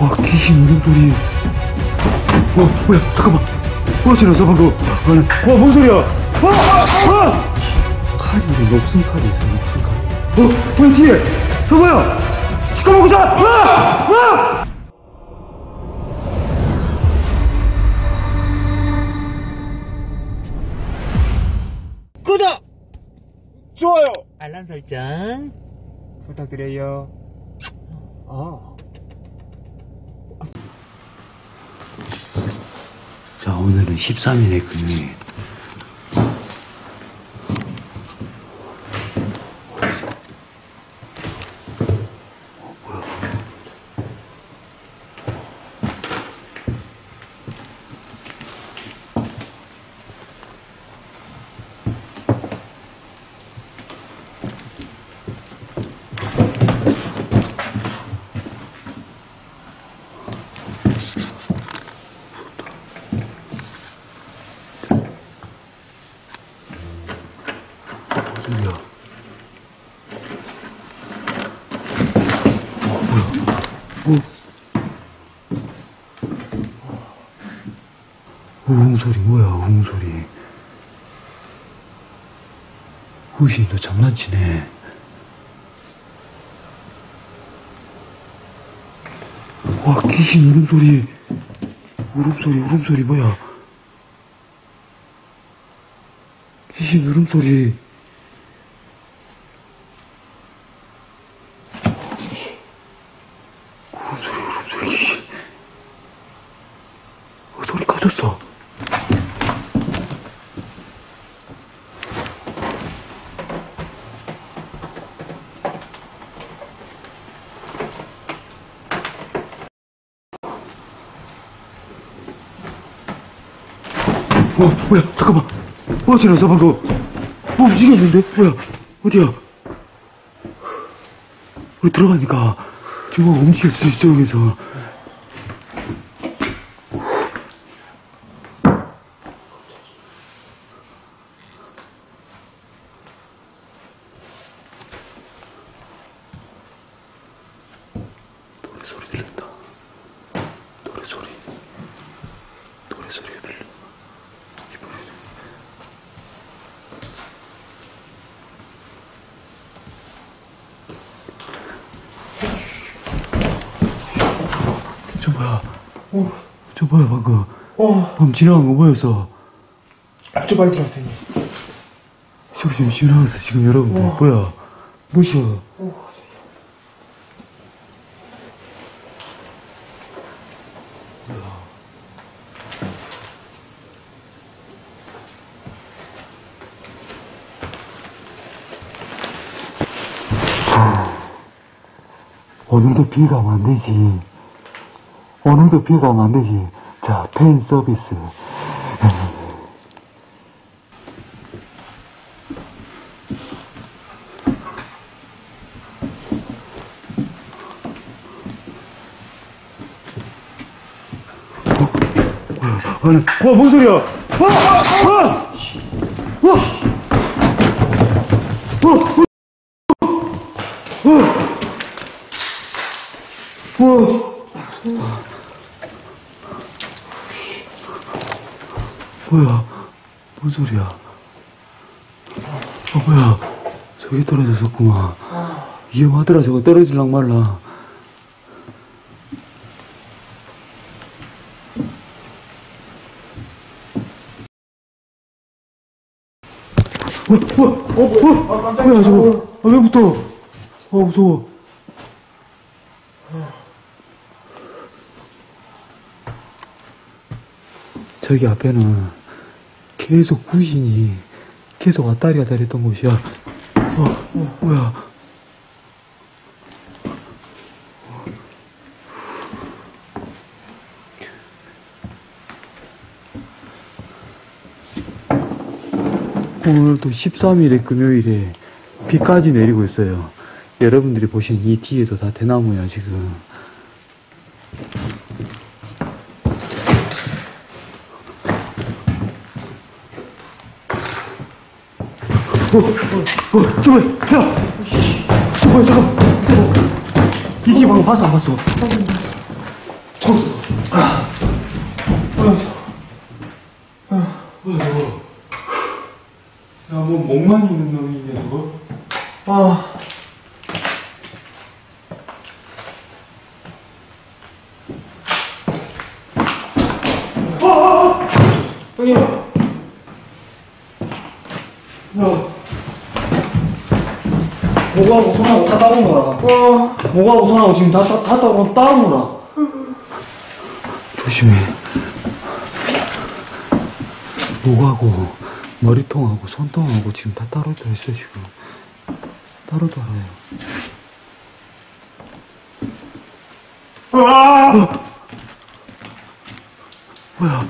와 귀신 울음소리 와 뭐야 잠깐만 와 지나서 방금 아니 와뭔 소리야 와! 와! 칼이 녹슨 칼이 있어 녹슨 칼 어? 뭐야 뒤에 저거야 시끄러워자 와! 와! 구독! 좋아요. 알람 설정. 부탁드려요. 아. 자 오늘은 13일의 금요일 우웅 소리 뭐야 우웅 소리. 후신이 너 장난치네. 와 귀신 울음소리. 울음소리 울음소리 뭐야? 귀신 울음소리 울음소리 귀신 어, 소리 커졌어 어, 뭐야, 잠깐만. 어, 지나서 방금. 어, 움직였는데? 뭐야, 어디야? 우리 들어가니까 지금 뭐 움직일 수 있어, 여기서. 노래 소리 들린다. 노래 소리. 노래 소리가 들려. 이번에는. 저 뭐야? 저 뭐야 방금? 어. 방금 지나간 거 뭐였어? 앞쪽 빨리 들어가세요. 저기 지금 지나갔어 지금 여러분들 뭐야? 뭐시야? 오늘도 비가 오면 안 되지. 오늘도 비가 오면 안 되지. 자, 팬 서비스. 아니, 와, 뭔 소리야? 와! 와! 와! 와! 와! 뭐야? 뭔 소리야? 어, 뭐야? 저기 떨어졌었구만. 위험하더라, 저거 떨어질랑 말라. 어, 어, 어, 어, 뭐야, 저거. 아, 왜 붙어? 아, 무서워. 저기 앞에는 계속 구신이 계속 왔다리 갔다리 했던 곳이야. 어, 어, 뭐야. 오늘도 13일에 금요일에 비까지 내리고 있어요. 여러분들이 보신 이 뒤에도 다 대나무야, 지금. 어, 어, 어, 저거, 야! 저 뭐야, 잠깐, 잠깐. 이기 방금 봤어, 안 봤어? 뭐야 저거 야 뭐 목만 있는 놈이 있네 저거 아 형님. 야, 목하고 손하고 다 따로 놀아. 목하고 손하고 지금 다, 다, 다 따로, 따로 놀아. 조심해. 목하고 머리통하고 손통하고 지금 다 따로 들어있어 지금. 따로 따로요. 아! 뭐야?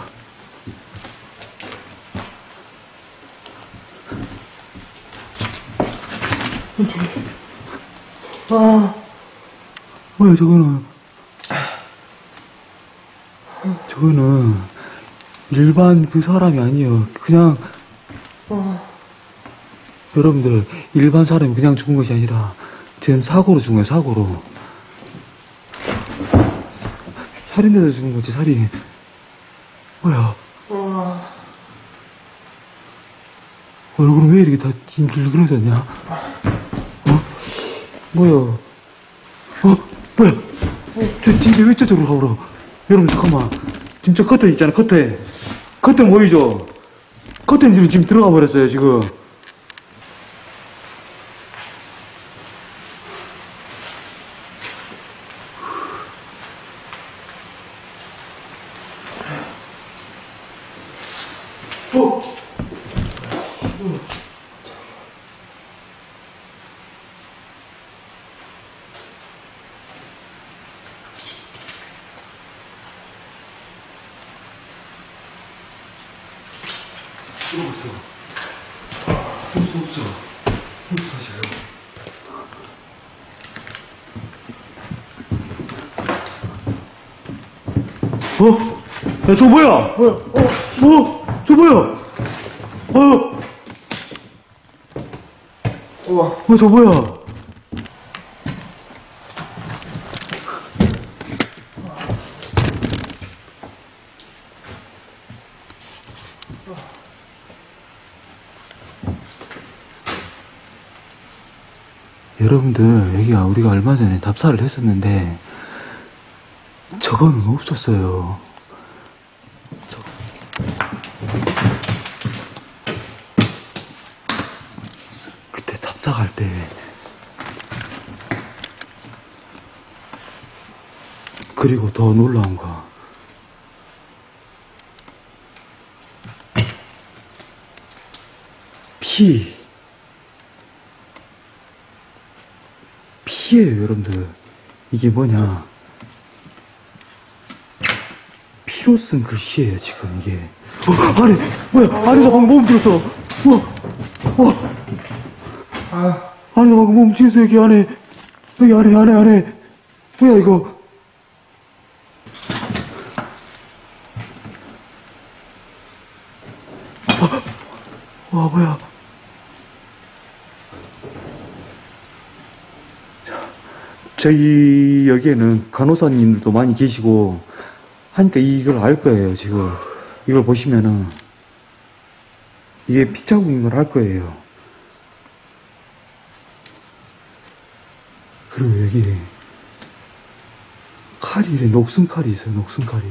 아, 뭐야 저거는? 저거는 일반 그 사람이 아니에요. 그냥 여러분들 일반 사람이 그냥 죽은 것이 아니라 쟤는 사고로 죽은 거예요. 사고로 살인돼서 죽은 거지 살인. 뭐야? 얼굴은 왜 이렇게 다 징글징글해졌냐? 어? 뭐야? 어? 뭐야? 저 진짜 왜 저쪽으로 가버려? 여러분 잠깐만. 지금 저 커튼 있잖아 커튼. 커튼 보이죠? 커튼 뒤로 지금 들어가 버렸어요 지금. 어? 없어. 없어, 없어. 없어, 지금. 어? 야, 저 뭐야? 뭐야? 어? 뭐? 저 뭐야? 어? 우와. 어, 저 뭐야? 여러분들, 여기가 우리가 얼마 전에 답사를 했었는데, 저거는 없었어요. 저- 그때 답사 갈 때, 그리고 더 놀라운 거. 피. 피예요, 여러분들. 이게 뭐냐. 피로 쓴 글씨예요, 지금 이게. 어, 아래, 뭐야, 아래서 방금 몸 들었어. 우와, 우와. 아, 아래서 방금 몸 치겠어, 여기 안에. 여기 안에, 안에, 안에. 뭐야, 이거. 아, 와, 뭐야. 저희 여기에는 간호사님들도 많이 계시고 하니까 이걸 알 거예요 지금. 이걸 보시면은. 이게 피자국인 걸 알 거예요. 그리고 여기 칼이 이래 녹슨 칼이 있어요 녹슨 칼이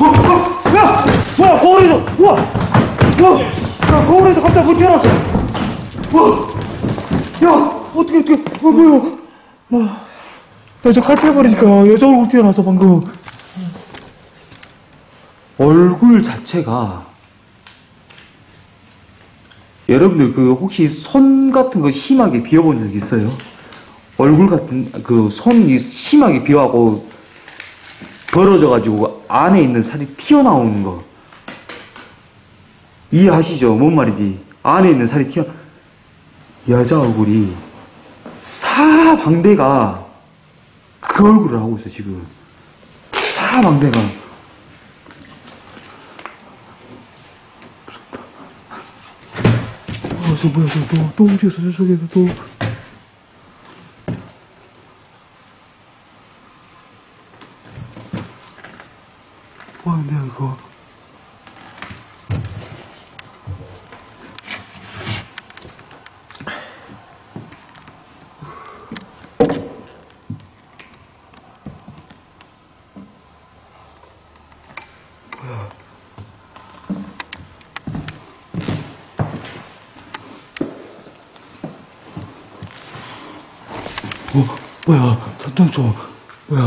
어, 어, 야! 거울에서, 우와! 와! 야, 거울에서 갑자기 물 튀어나왔어! 와! 야! 어떻게, 어떻게, 어, 뭐야? 나, 나저칼 빼버리니까 여자 얼굴 튀어나왔어, 방금. 얼굴 자체가, 여러분들 그 혹시 손 같은 거 심하게 비워본 적 있어요? 얼굴 같은, 그 손이 심하게 비워하고 벌어져가지고 안에 있는 살이 튀어나오는 거. 이해하시죠? 뭔 말이지? 안에 있는 살이 튀어. 여자 얼굴이 사방대가 그 얼굴을 하고 있어, 지금. 사방대가. 무섭다. 어, 저 뭐야, 저 또, 또 움직였어, 저쪽에서 또. 와, 내가 이거. 어, 뭐야, 저, 뭐야.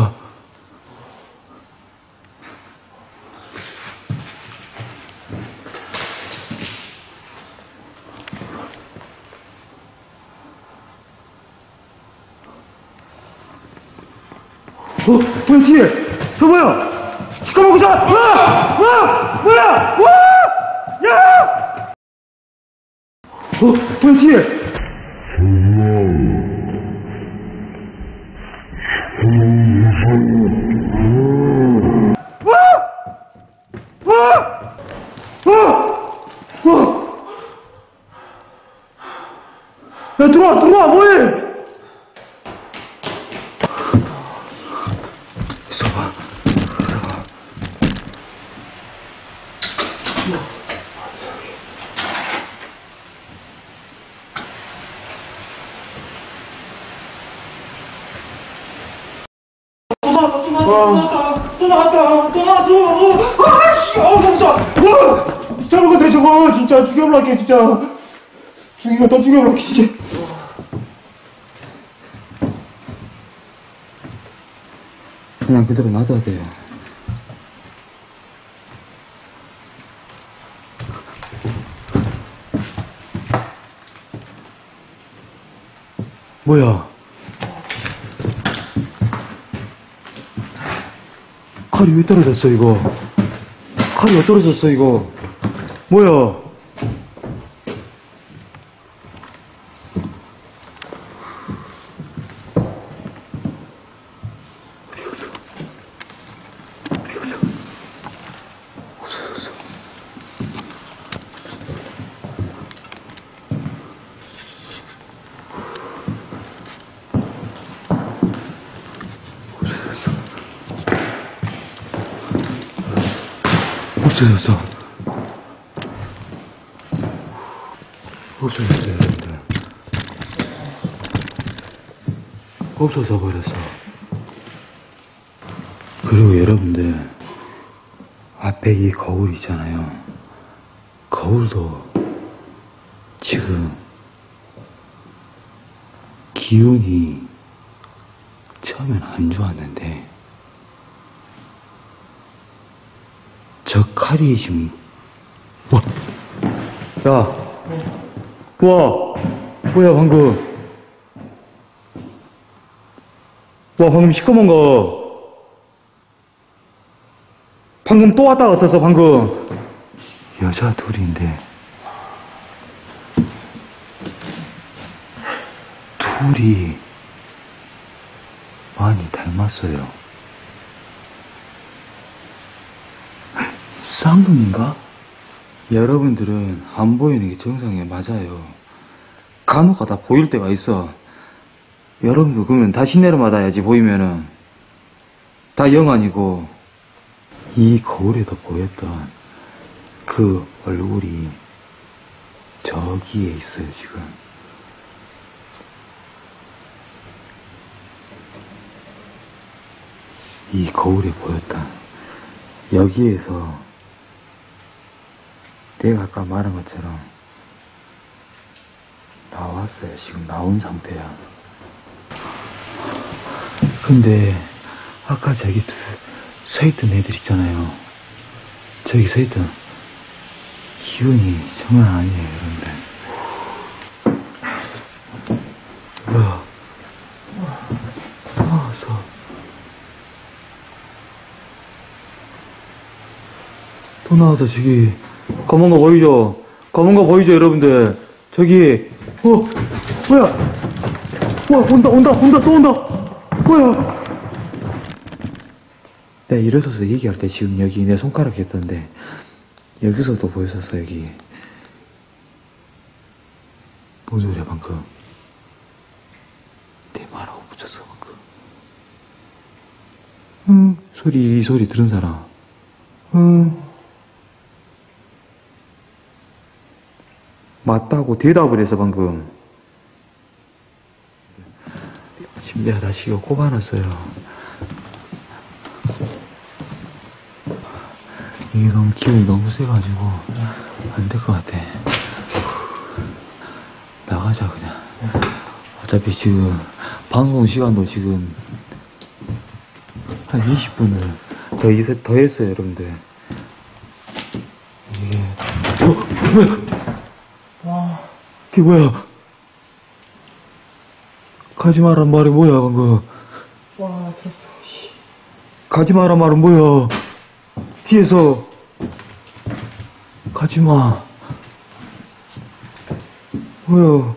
어, 뭐야, 뒤에! 저 뭐야! 시끄러워, 자! 와! 와! 뭐야! 와! 야! 어, 뭐야, 뒤에! 야, 들어와, 들어와, 뭐해! 있어봐, 있어봐. 또 나왔다, 또 나왔다, 또 나왔다, 또 나왔어. 어, 아씨, 어, 정사. 어, 저런 것들 저거 진짜 죽여볼게 진짜. 죽이고 또 죽여볼게 진짜. 그냥 그대로 놔둬야 돼요. 뭐야? 칼이 왜 떨어졌어, 이거? 칼이 왜 떨어졌어, 이거? 뭐야? 없어졌어. 없어졌어요, 여러분들. 없어져 버렸어. 그리고 여러분들, 앞에 이 거울 있잖아요. 거울도 지금 기운이 처음엔 안 좋았는데, 저 칼이 지금 와, 야, 와, 뭐야 방금? 와 방금 시커먼 거. 방금 또 왔다 갔었어 방금. 여자 둘인데 둘이 많이 닮았어요. 쌍둥이인가? 여러분들은 안 보이는 게 정상이에요. 맞아요. 간혹 가다 보일 때가 있어. 여러분들 그러면 다시 내려받아야지 보이면은 다 영안이고 이 거울에도 보였던 그 얼굴이 저기에 있어요 지금 이 거울에 보였던 여기에서 내가 아까 말한 것처럼 나왔어요. 지금 나온 상태야. 근데 아까 저기 두, 서있던 애들 있잖아요. 저기 서 있던 기운이 장난 아니에요, 여러분들. 뭐야? 또 나왔어. 또 나와서 저기 검은 거 보이죠? 검은 거 보이죠, 여러분들? 저기, 어, 뭐야? 와, 온다, 온다, 온다, 또 온다! 뭐야? 내가 일어서서 얘기할 때 지금 여기 내 손가락 했던데, 여기서도 보였었어, 여기. 뭔 소리야, 방금? 내 말하고 붙였어, 방금. 응, 소리, 이 소리 들은 사람. 응. 맞다고 대답을 했어, 방금. 내가 다시 이거 꼽아놨어요. 이게 너무 기분이 너무 세가지고, 안 될 것 같아. 나가자, 그냥. 어차피 지금, 방송 시간도 지금, 한 20분을 더, 더 했어요, 여러분들. 이게, 어, 뭐야? 그게 뭐야? 가지 마란 말이 뭐야, 방금? 와, 들었어. 가지 마란 말은 뭐야? 뒤에서, 가지 마. 뭐야?